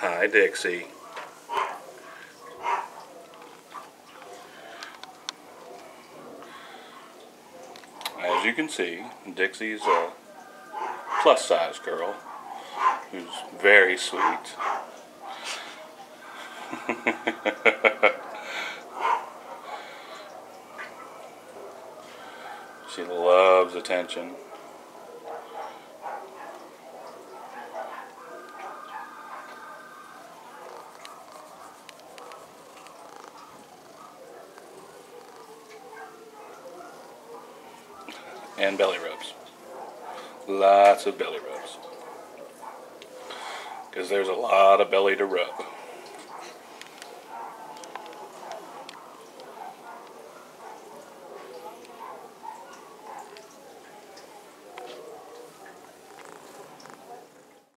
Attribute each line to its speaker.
Speaker 1: Hi, Dixie. As you can see, Dixie's a plus size girl who's very sweet. she loves attention. And belly rubs. Lots of belly rubs. Because there's a lot of belly to rub.